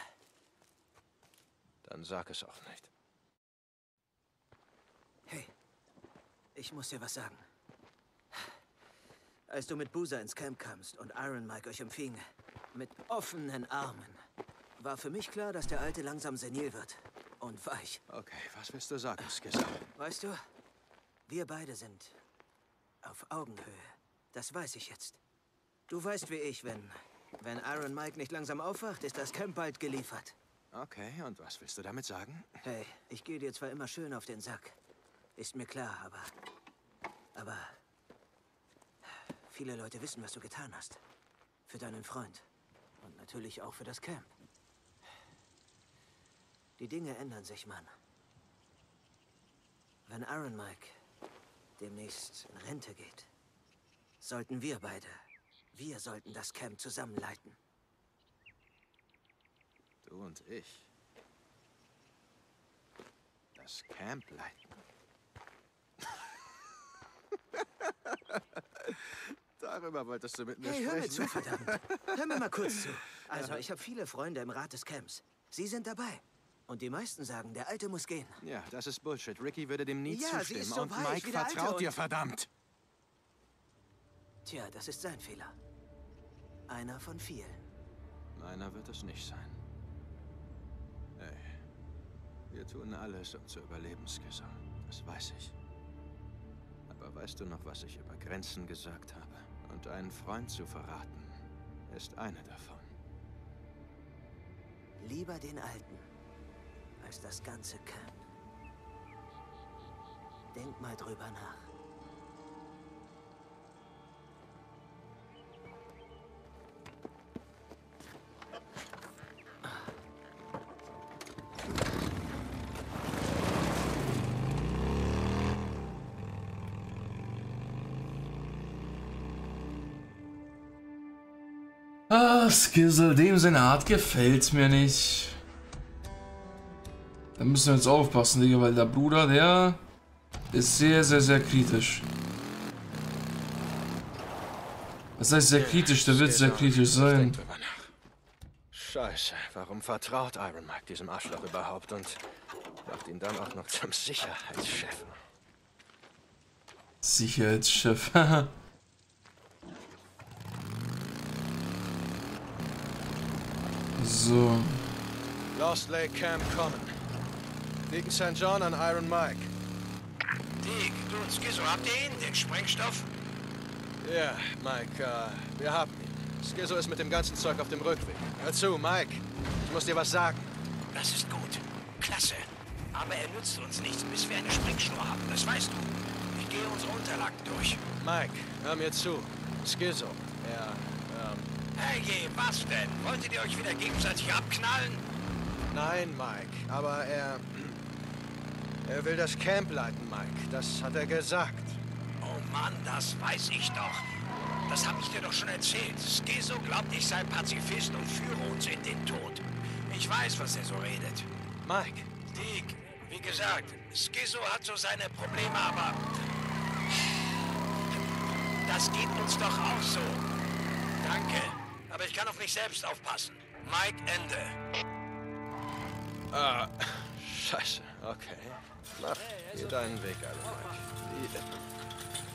[SPEAKER 2] Dann sag es auch nicht.
[SPEAKER 9] Hey, ich muss dir was sagen. Als du mit Boozer ins Camp kamst und Iron Mike euch empfing, mit offenen Armen, war für mich klar, dass der Alte langsam senil wird. Und weich.
[SPEAKER 2] Okay, was willst du sagen, Skizzer?
[SPEAKER 9] Weißt du, wir beide sind auf Augenhöhe. Das weiß ich jetzt. Du weißt wie ich, wenn, wenn Iron Mike nicht langsam aufwacht, ist das Camp bald geliefert.
[SPEAKER 2] Okay, und was willst du damit sagen?
[SPEAKER 9] Hey, ich gehe dir zwar immer schön auf den Sack. Ist mir klar, aber... Aber... Viele Leute wissen, was du getan hast. Für deinen Freund. Und natürlich auch für das Camp. Die Dinge ändern sich, Mann. Wenn Iron Mike demnächst in Rente geht, sollten wir beide, wir sollten das Camp zusammenleiten.
[SPEAKER 2] Du und ich. Das Camp leiten. [LAUGHS] Darüber wolltest du mit mir
[SPEAKER 9] Hey, hör mir
[SPEAKER 2] sprechen.
[SPEAKER 9] zu, verdammt. Hör mir mal kurz zu. [LAUGHS] Also, ich habe viele Freunde im Rat des Camps. Sie sind dabei. Und die meisten sagen, der Alte muss gehen.
[SPEAKER 2] Ja, das ist Bullshit. Ricky würde dem nie
[SPEAKER 9] Ja, sie
[SPEAKER 2] zustimmen.
[SPEAKER 9] ist so
[SPEAKER 2] und
[SPEAKER 9] weich
[SPEAKER 2] Mike
[SPEAKER 9] wie der Alte
[SPEAKER 2] vertraut dir, verdammt!
[SPEAKER 9] Tja, das ist sein Fehler. Einer von vielen.
[SPEAKER 2] Meiner wird es nicht sein. Hey, wir tun alles, um zu überleben, Skizzer. Das weiß ich. Aber weißt du noch, was ich über Grenzen gesagt habe? Und einen Freund zu verraten, ist eine davon.
[SPEAKER 9] Lieber den Alten als das ganze Camp. Denk mal drüber nach.
[SPEAKER 1] Skizzle, dem seine Art gefällt mir nicht. Da müssen wir jetzt aufpassen, Digga, weil der Bruder, der ist sehr, sehr, sehr kritisch. Was heißt sehr kritisch? Der wird sehr kritisch sein.
[SPEAKER 2] Scheiße, warum vertraut Iron Mike diesem Arschloch überhaupt und macht ihn dann auch noch zum Sicherheitschef?
[SPEAKER 1] Sicherheitschef. [LAUGHS] so.
[SPEAKER 2] Lost Lake Camp kommen. Wegen St. John an Iron Mike.
[SPEAKER 11] Dick, du und Skizzo, habt ihr ihn, den Sprengstoff?
[SPEAKER 2] Ja, Mike, äh, wir haben ihn. Skizzo ist mit dem ganzen Zeug auf dem Rückweg. Hör zu, Mike. Ich muss dir was sagen.
[SPEAKER 11] Das ist gut. Klasse. Aber er nützt uns nichts, bis wir eine Sprengschnur haben, das weißt du. Ich gehe unsere Unterlagen durch.
[SPEAKER 2] Mike, hör mir zu. Skizzo, er.
[SPEAKER 11] Hey, je, was denn? Wolltet ihr euch wieder gegenseitig abknallen?
[SPEAKER 2] Nein, Mike, aber er... Er will das Camp leiten, Mike. Das hat er gesagt.
[SPEAKER 11] Oh Mann, das weiß ich doch. Das habe ich dir doch schon erzählt. Skeso glaubt, ich sei Pazifist und führe uns in den Tod. Ich weiß, was er so redet.
[SPEAKER 2] Mike.
[SPEAKER 11] Dick, wie gesagt, Skeso hat so seine Probleme, aber... Das geht uns doch auch so. Kann auf mich selbst aufpassen. Mike, Ende.
[SPEAKER 2] Ah, scheiße. Okay. Mach, geh deinen Weg, Iron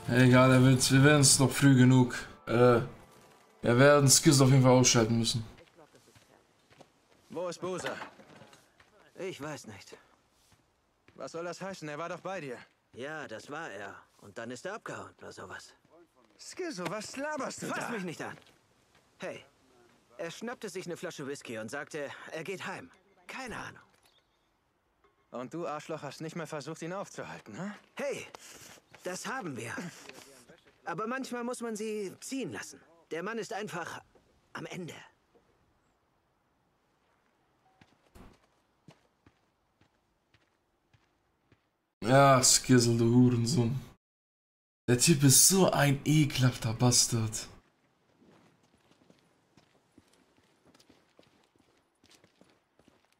[SPEAKER 2] Mike.
[SPEAKER 1] Egal, er wird, wir werden es noch früh genug. Äh, wir werden Skizz auf jeden Fall ausschalten müssen.
[SPEAKER 2] Wo ist Boozer?
[SPEAKER 9] Ich weiß nicht.
[SPEAKER 2] Was soll das heißen? Er war doch bei dir.
[SPEAKER 9] Ja, das war er. Und dann ist er abgehauen oder sowas.
[SPEAKER 2] Skizzo, was laberst du
[SPEAKER 9] Fass
[SPEAKER 2] da?
[SPEAKER 9] mich nicht an. Hey, er schnappte sich eine Flasche Whisky und sagte, er geht heim. Keine Ahnung.
[SPEAKER 2] Und du, Arschloch, hast nicht mehr versucht, ihn aufzuhalten, ne?
[SPEAKER 9] Hey, das haben wir. Aber manchmal muss man sie ziehen lassen. Der Mann ist einfach am Ende.
[SPEAKER 1] Ja, Skizzle, du Hurensohn. Der Typ ist so ein ekelhafter Bastard.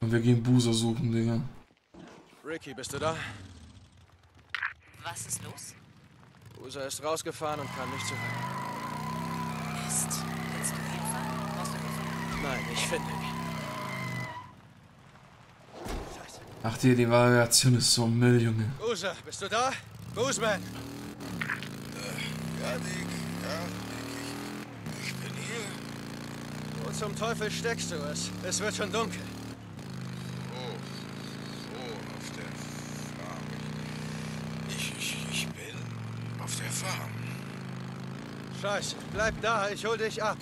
[SPEAKER 1] Und wir gehen Buser suchen, Digga.
[SPEAKER 2] Ricky, bist du da?
[SPEAKER 12] Was ist los?
[SPEAKER 2] Buser ist rausgefahren und kam nicht zurück.
[SPEAKER 12] Mist. Willst du Hilfe? Brauchst du Hilfe?
[SPEAKER 2] Nein, ich finde ihn.
[SPEAKER 1] Ach, die, die Variation ist so Müll, Junge.
[SPEAKER 2] Buser, bist du da? Boozman!
[SPEAKER 3] Ja, Dick, ja, Dick, ich, ich bin hier.
[SPEAKER 2] Wo zum Teufel steckst du es? Es wird schon dunkel.
[SPEAKER 3] Oh, so, auf der Farm. Ich, ich, ich bin auf der Farm.
[SPEAKER 2] Scheiße, bleib da, ich hol dich ab.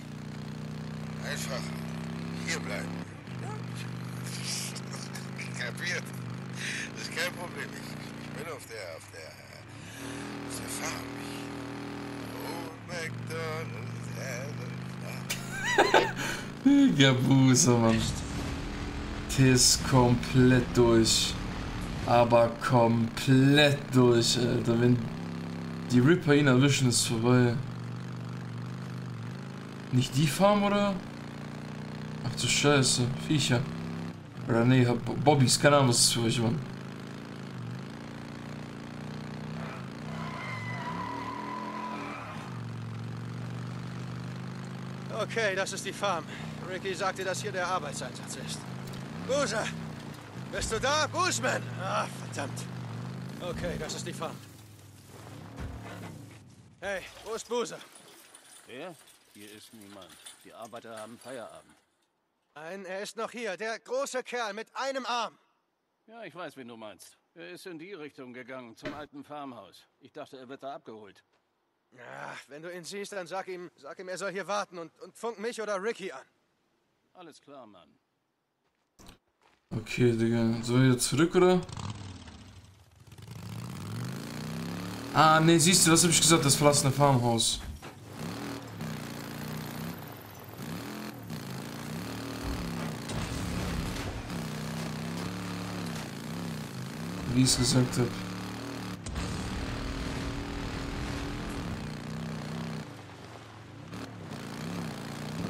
[SPEAKER 3] Einfach hier bleiben. Kapiert? Das ist kein Problem. Ich, ich bin auf der, auf der, auf der Farm. Ich, oh, McDonald's.
[SPEAKER 1] Digga, Buser, Mann. Der ist komplett durch. Aber komplett durch, Alter. Wenn die Ripper ihn erwischen, ist vorbei. Nicht die Farm, oder? Ach du Scheiße, Viecher. Oder nee, hab- Bobbys, keine Ahnung, was das für euch war.
[SPEAKER 2] Okay, das ist die Farm. Ricky sagte, dass hier der Arbeitseinsatz ist. Boozer! Bist du da? Boozman! Ah, verdammt. Okay, das ist die Farm. Hey, wo ist Boozer?
[SPEAKER 7] Wer? Hier ist niemand. Die Arbeiter haben Feierabend.
[SPEAKER 2] Nein, er ist noch hier. Der große Kerl mit einem Arm.
[SPEAKER 7] Ja, ich weiß, wen du meinst. Er ist in die Richtung gegangen, zum alten Farmhaus. Ich dachte, er wird da abgeholt.
[SPEAKER 2] Ja, wenn du ihn siehst, dann sag ihm, sag ihm, er soll hier warten und, und funk mich oder Ricky an.
[SPEAKER 7] Alles klar, Mann.
[SPEAKER 1] Okay, Digga. Sollen wir wieder zurück, oder? Ah, nee, siehst du, was habe ich gesagt? Das verlassene Farmhaus. Wie ich es gesagt habe.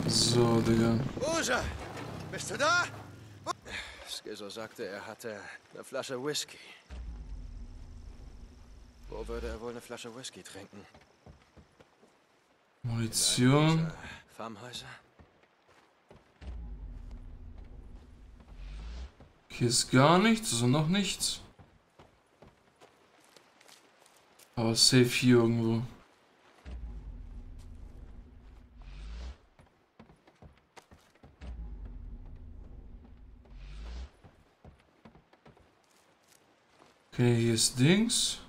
[SPEAKER 1] So, Digga.
[SPEAKER 2] Boozer! Bist du da? Skizzo sagte, er hatte eine Flasche Whisky. Wo würde er wohl eine Flasche Whisky trinken?
[SPEAKER 1] Munition.
[SPEAKER 2] Farmhäuser?
[SPEAKER 1] Hier ist gar nichts, also noch nichts. Aber safe hier irgendwo. Okay, hier ist Dings.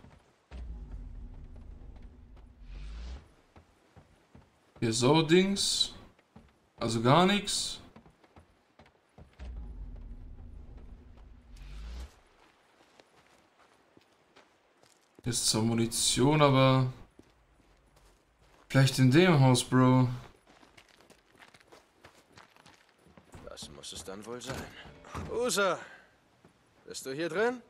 [SPEAKER 1] Hier ist auch Dings. Also gar nichts. Ist zwar Munition, aber... Vielleicht in dem Haus, Bro.
[SPEAKER 2] Das muss es dann wohl sein. Boozer! Bist du hier drin?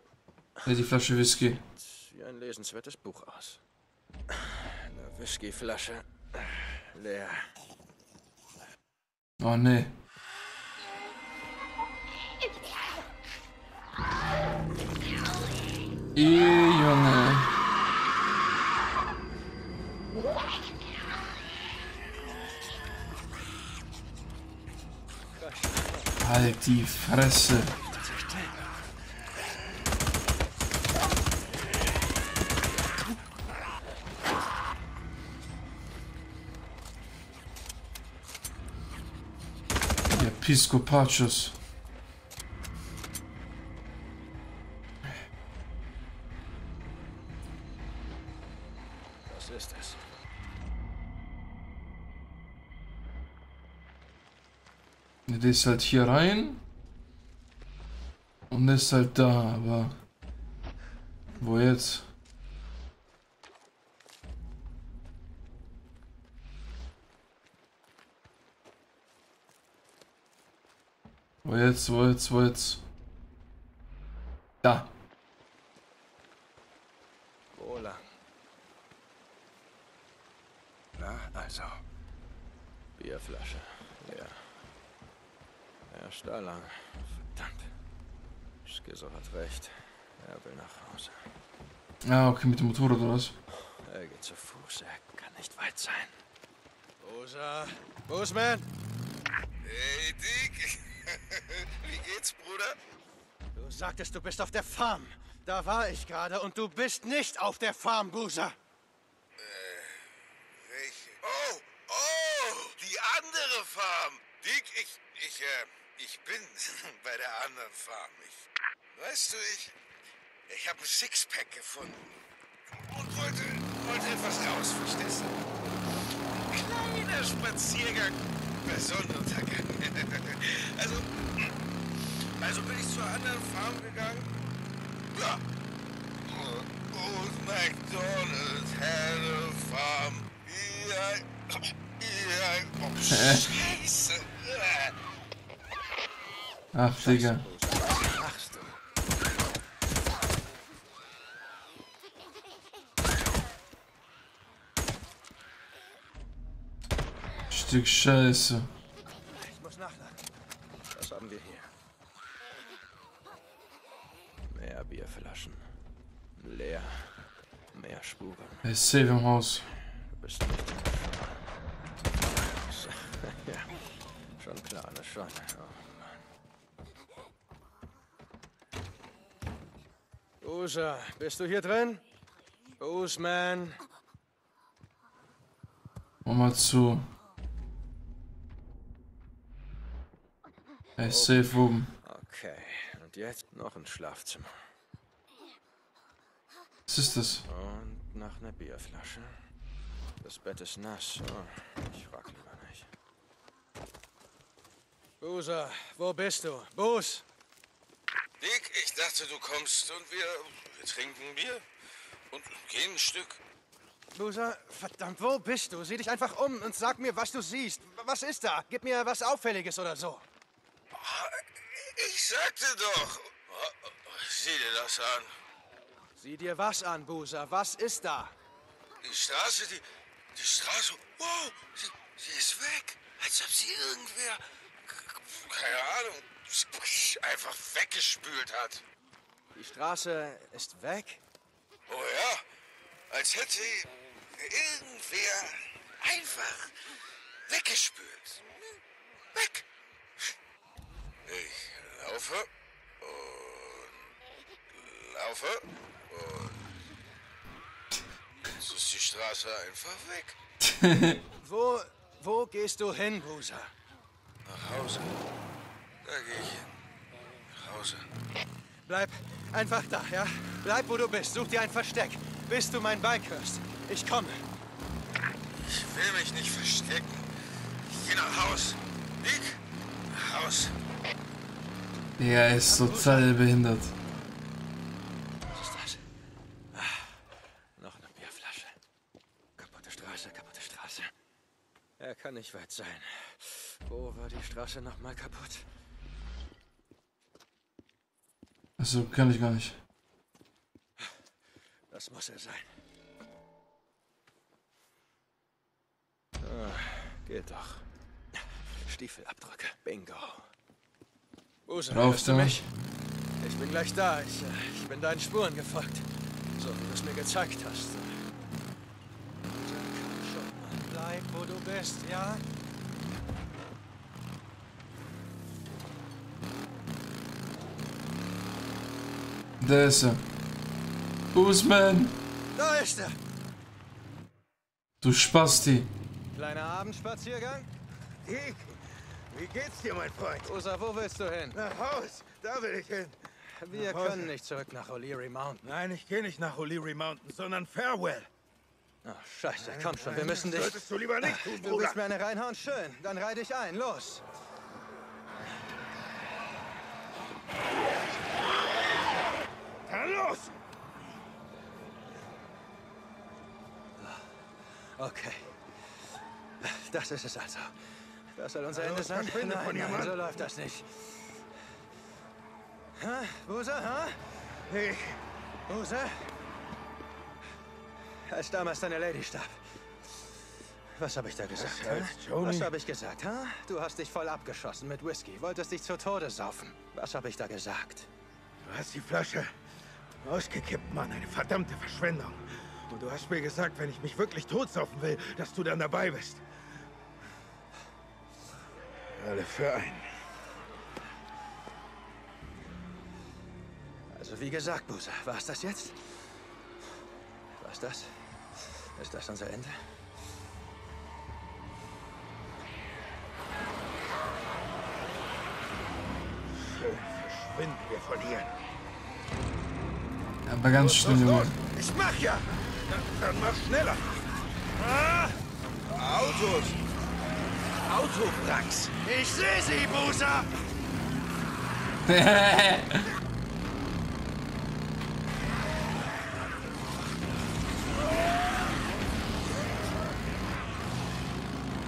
[SPEAKER 1] Ja, die Flasche Whisky.
[SPEAKER 2] Sieht wie ein lesenswertes Buch aus. Eine Whiskyflasche. Leer.
[SPEAKER 1] Oh, nee. Ih, Junge. Halt die Fresse. Der Der ist halt hier rein. Und ist halt da, aber. Wo jetzt? Wo jetzt, wo jetzt, wo jetzt? Da.
[SPEAKER 2] Wo lang? Na, also. Bierflasche. Leer. Ja, Stahllang. Verdammt. Skizzo hat recht. Er will nach Hause.
[SPEAKER 1] Ah, okay, mit dem Motorrad oder was?
[SPEAKER 2] Er geht zu Fuß. Er kann nicht weit sein. Bosa. Boseman.
[SPEAKER 3] Hey, Dick. [LAUGHS] Wie geht's, Bruder?
[SPEAKER 2] Du sagtest, du bist auf der Farm. Da war ich gerade und du bist nicht auf der Farm, Busa.
[SPEAKER 3] Welche? Oh, oh, die andere Farm. Dick, ich, ich, äh, ich bin [LAUGHS] bei der anderen Farm. Ich, weißt du, ich, ich habe ein Sixpack gefunden und wollte, wollte etwas raus, verstehst du? Kleiner Spaziergang bei Sonnenuntergang. [LAUGHS] also, also bin ich zur anderen Farm gegangen. Ja. Old MacDonald had a farm. Ja, ja, oh, [LAUGHS] Scheiße.
[SPEAKER 1] Ach, Digga. Stück Scheiße.
[SPEAKER 2] Ich muss nachladen. Was haben wir hier? Mehr Bierflaschen. Leer. Mehr Spuren.
[SPEAKER 1] Er ist safe im Haus.
[SPEAKER 2] Du bist nicht in der Schau. ja, schon klar, ne, schon. Oh. Usa, bist du hier drin? Usman.
[SPEAKER 1] Mach mal zu. Er ist safe oben.
[SPEAKER 2] Okay, und jetzt noch ein Schlafzimmer.
[SPEAKER 1] Was ist das?
[SPEAKER 2] Und noch eine Bierflasche. Das Bett ist nass. Oh, ich frag lieber nicht. Busa, wo bist du? Bus!
[SPEAKER 3] Dachte, du kommst und wir, wir trinken Bier und gehen ein Stück.
[SPEAKER 2] Busa, verdammt, wo bist du? Sieh dich einfach um und sag mir, was du siehst. Was ist da? Gib mir was Auffälliges oder so.
[SPEAKER 3] Ich sagte doch. Sieh dir das an.
[SPEAKER 2] Sieh dir was an, Busa. Was ist da?
[SPEAKER 3] Die Straße, die, die Straße. Wow, sie, sie ist weg. Als ob sie irgendwer, keine Ahnung, einfach weggespült hat.
[SPEAKER 2] Die Straße ist weg?
[SPEAKER 3] Oh ja, als hätte irgendwer einfach weggespült. Weg. Ich laufe und laufe und jetzt ist die Straße einfach weg. [LAUGHS]
[SPEAKER 2] Wo, wo gehst du hin, Busa?
[SPEAKER 3] Nach Hause. Da gehe ich hin. Nach Hause.
[SPEAKER 2] Bleib einfach da, ja? Bleib, wo du bist. Such dir ein Versteck, bis du mein Bike hörst. Ich komme.
[SPEAKER 3] Ich will mich nicht verstecken. Ich gehe nach Haus. Nick, nach Haus.
[SPEAKER 1] Er ist total behindert.
[SPEAKER 2] Was ist das? Ah, noch eine Bierflasche. Kaputte Straße, kaputte Straße. Er kann nicht weit sein. Wo war die Straße nochmal kaputt?
[SPEAKER 1] Also kann ich gar nicht.
[SPEAKER 2] Das muss er sein. Ah, geht doch. Stiefelabdrücke. Bingo.
[SPEAKER 1] Lauf
[SPEAKER 2] hörst du mich? Ich bin gleich da. Ich, äh, ich bin deinen Spuren gefolgt. So wie du es mir gezeigt hast. Usa, komm schon, Mann. Bleib, wo du bist, ja?
[SPEAKER 1] Da ist er. Usman,
[SPEAKER 2] Da ist er.
[SPEAKER 1] du Spasti.
[SPEAKER 2] Kleiner Abendspaziergang?
[SPEAKER 13] Dick, wie geht's dir, mein Freund?
[SPEAKER 2] Usa, wo willst du hin?
[SPEAKER 13] Nach Haus, da will ich hin.
[SPEAKER 2] Wir
[SPEAKER 13] Nach Hause.
[SPEAKER 2] können nicht zurück nach O'Leary Mountain.
[SPEAKER 13] Nein, ich gehe nicht nach O'Leary Mountain, sondern Farewell.
[SPEAKER 2] Ach, scheiße, komm schon, wir
[SPEAKER 13] nein,
[SPEAKER 2] müssen
[SPEAKER 13] das
[SPEAKER 2] dich...
[SPEAKER 13] solltest du lieber nicht tun,
[SPEAKER 2] Du
[SPEAKER 13] Bruder.
[SPEAKER 2] willst mir eine reinhauen? Schön, dann reite ich ein, los.
[SPEAKER 13] Los!
[SPEAKER 2] Okay. Das ist es also. Das soll unser
[SPEAKER 13] Na
[SPEAKER 2] Ende sein? Nein,
[SPEAKER 13] von
[SPEAKER 2] nein,
[SPEAKER 13] Mann.
[SPEAKER 2] so läuft das nicht. Hä? Busa, hä?
[SPEAKER 13] Hey,
[SPEAKER 2] Busa? Als damals deine Lady starb, Was habe ich da gesagt? Was habe ich gesagt, ha? Du hast dich voll abgeschossen mit Whisky, wolltest dich zu Tode saufen. Was habe ich da gesagt?
[SPEAKER 3] Du hast die Flasche ausgekippt, Mann. Eine verdammte Verschwendung. Und du hast mir gesagt, wenn ich mich wirklich totsaufen will, dass du dann dabei bist. Alle für einen.
[SPEAKER 2] Also wie gesagt, Busa, war's das jetzt? War's das? Ist das unser Ende?
[SPEAKER 3] Schön, verschwinden wir von hier.
[SPEAKER 1] Aber ganz schnell, Junge.
[SPEAKER 3] Ich mach ja! Dann mach schneller! Ah! Autos! Autowracks! Ich sehe sie, Busa! [LAUGHS]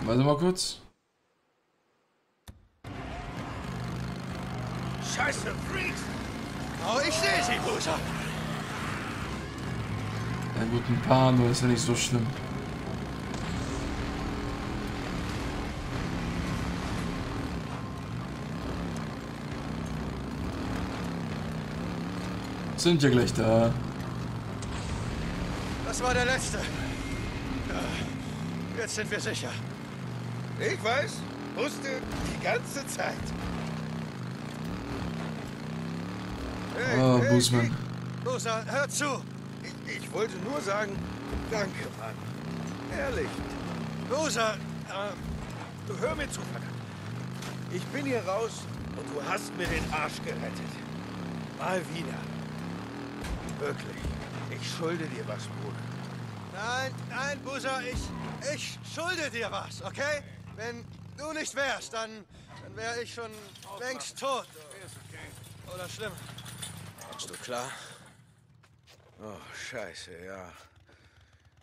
[SPEAKER 1] Warte mal kurz.
[SPEAKER 3] Scheiße, Freaks! Oh, ich sehe sie, Busa!
[SPEAKER 1] Ja gut, ein paar, nur ist ja nicht so schlimm. Sind ja gleich da.
[SPEAKER 2] Das war der letzte. Ja, Jetzt sind wir sicher.
[SPEAKER 3] Ich weiß, wusste die ganze Zeit. Hey,
[SPEAKER 1] Oh,
[SPEAKER 3] hey,
[SPEAKER 1] Busman.
[SPEAKER 2] Busa, hör zu!
[SPEAKER 3] Ich, ich wollte nur sagen, danke, Mann. Ehrlich.
[SPEAKER 2] Busa,
[SPEAKER 3] äh, du hör mir zu, verdammt. Ich bin hier raus und du hast mir den Arsch gerettet. Mal wieder. Wirklich. Ich schulde dir was, Bruder.
[SPEAKER 2] Nein, nein, Busa, ich, ich schulde dir was, okay? Wenn du nicht wärst, dann, dann wäre ich schon längst tot. Oder schlimm. Kommst du klar?
[SPEAKER 3] Oh, scheiße, ja.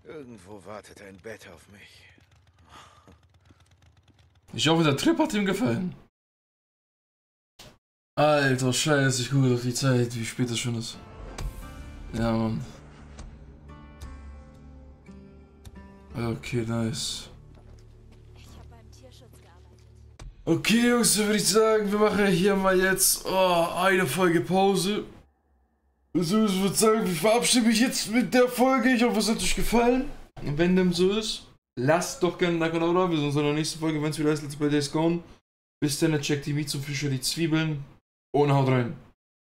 [SPEAKER 3] Irgendwo wartet ein Bett auf mich.
[SPEAKER 1] Ich hoffe, der Trip hat ihm gefallen. Alter, scheiße, ich gucke auf die Zeit, wie spät es schon ist. Ja, Mann. Okay, nice. Okay, Jungs, würde ich sagen, wir machen hier mal jetzt oh, eine Folge Pause. Also, ich würde sagen, ich verabschiede mich jetzt mit der Folge. Ich hoffe, es hat euch gefallen. Und wenn dem so ist, lasst doch gerne einen Like da. Wir sehen uns in der nächsten Folge, wenn es wieder heißt Let's Play Days Gone. Bis dann, checkt die Fischer die Zwiebeln. Und haut rein.